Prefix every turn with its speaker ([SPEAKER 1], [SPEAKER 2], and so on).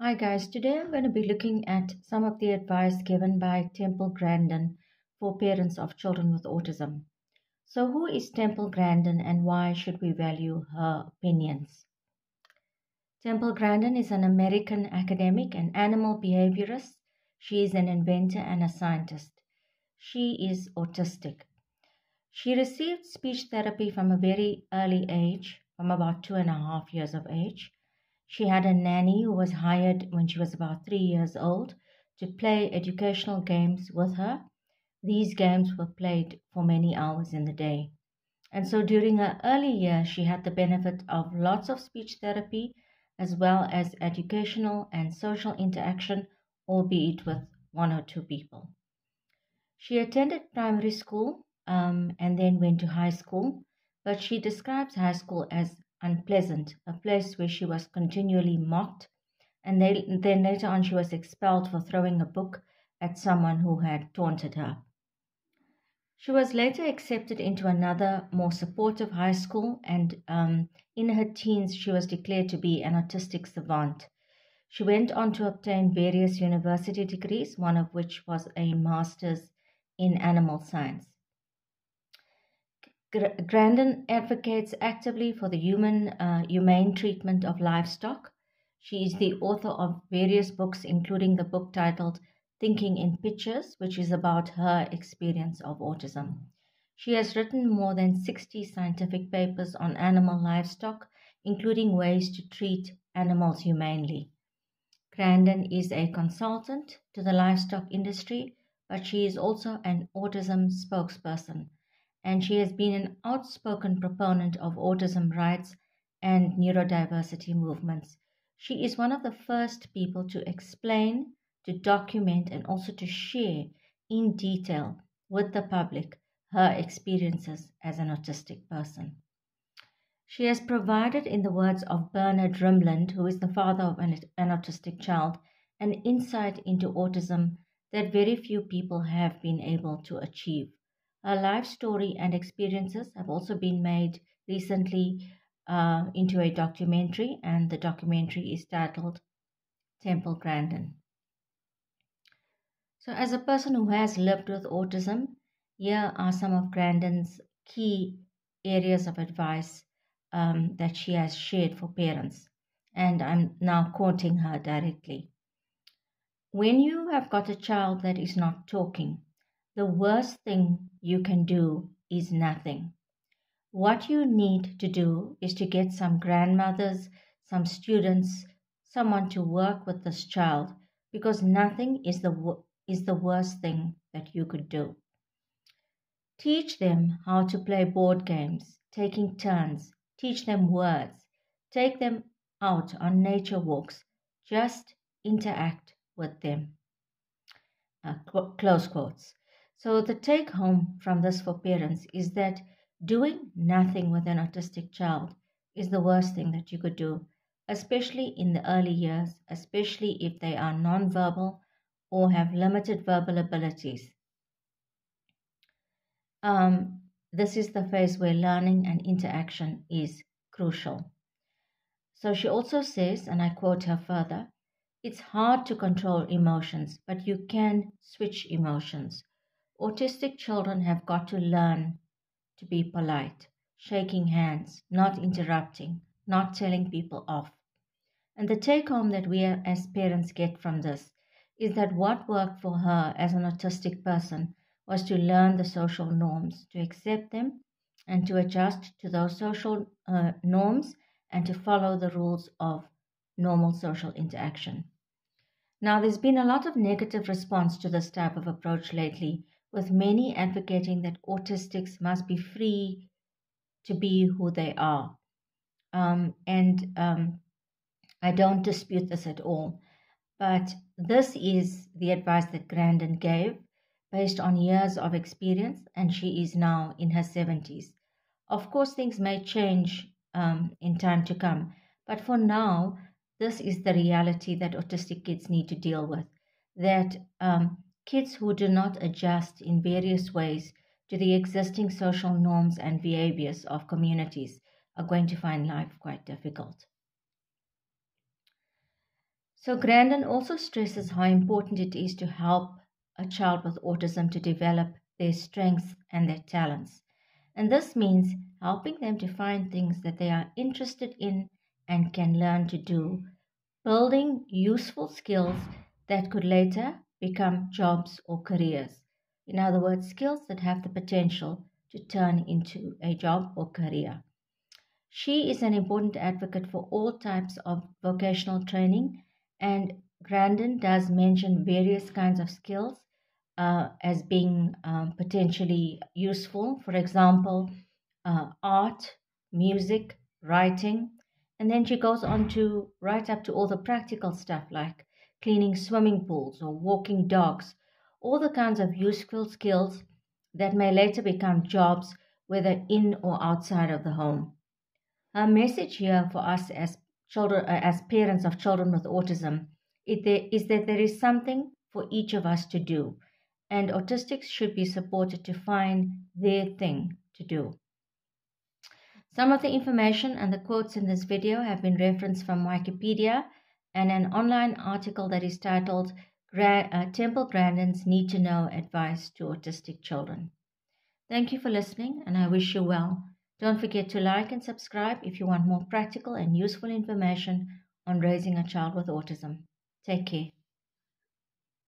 [SPEAKER 1] Hi guys, today I'm going to be looking at some of the advice given by Temple Grandin for parents of children with autism. So, who is Temple Grandin and why should we value her opinions? Temple Grandin is an American academic and animal behaviorist. She is an inventor and a scientist. She is autistic. She received speech therapy from a very early age, from about two and a half years of age. She had a nanny who was hired when she was about three years old to play educational games with her. These games were played for many hours in the day. And so during her early years, she had the benefit of lots of speech therapy as well as educational and social interaction, albeit with one or two people. She attended primary school um, and then went to high school, but she describes high school as unpleasant, a place where she was continually mocked, and then later on she was expelled for throwing a book at someone who had taunted her. She was later accepted into another, more supportive high school, and um, in her teens, she was declared to be an autistic savant. She went on to obtain various university degrees, one of which was a master's in animal science. Grandin advocates actively for the human uh, humane treatment of livestock. She is the author of various books, including the book titled Thinking in Pictures, which is about her experience of autism. She has written more than 60 scientific papers on animal livestock, including ways to treat animals humanely. Grandin is a consultant to the livestock industry, but she is also an autism spokesperson and she has been an outspoken proponent of autism rights and neurodiversity movements. She is one of the first people to explain, to document, and also to share in detail with the public her experiences as an autistic person. She has provided, in the words of Bernard Rimland, who is the father of an, an autistic child, an insight into autism that very few people have been able to achieve. Her life story and experiences have also been made recently uh, into a documentary, and the documentary is titled Temple Grandin. So, as a person who has lived with autism, here are some of Grandin's key areas of advice um, that she has shared for parents. And I'm now quoting her directly. When you have got a child that is not talking, the worst thing you can do is nothing. What you need to do is to get some grandmothers, some students, someone to work with this child because nothing is the, is the worst thing that you could do. Teach them how to play board games, taking turns. Teach them words. Take them out on nature walks. Just interact with them. Uh, close quotes. So, the take home from this for parents is that doing nothing with an autistic child is the worst thing that you could do, especially in the early years, especially if they are nonverbal or have limited verbal abilities. Um, this is the phase where learning and interaction is crucial. So she also says, and I quote her further it's hard to control emotions, but you can switch emotions. Autistic children have got to learn to be polite, shaking hands, not interrupting, not telling people off. And the take home that we as parents get from this is that what worked for her as an autistic person was to learn the social norms, to accept them, and to adjust to those social uh, norms and to follow the rules of normal social interaction. Now, there's been a lot of negative response to this type of approach lately, with many advocating that autistics must be free to be who they are. Um, and um, I don't dispute this at all. But this is the advice that Grandin gave based on years of experience, and she is now in her 70s. Of course, things may change um, in time to come, but for now, this is the reality that autistic kids need to deal with. That um, Kids who do not adjust in various ways to the existing social norms and behaviors of communities are going to find life quite difficult. So, Grandin also stresses how important it is to help a child with autism to develop their strengths and their talents. And this means helping them to find things that they are interested in and can learn to do, building useful skills that could later become jobs or careers. In other words, skills that have the potential to turn into a job or career. She is an important advocate for all types of vocational training, and Grandin does mention various kinds of skills uh, as being um, potentially useful. For example, uh, art, music, writing. And then she goes on to write up to all the practical stuff like cleaning swimming pools or walking dogs, all the kinds of useful skills that may later become jobs, whether in or outside of the home. Her message here for us as children, uh, as parents of children with autism, is that there is something for each of us to do and autistics should be supported to find their thing to do. Some of the information and the quotes in this video have been referenced from Wikipedia and an online article that is titled uh, Temple Grandin's Need to Know Advice to Autistic Children. Thank you for listening and I wish you well. Don't forget to like and subscribe if you want more practical and useful information on raising a child with autism. Take care.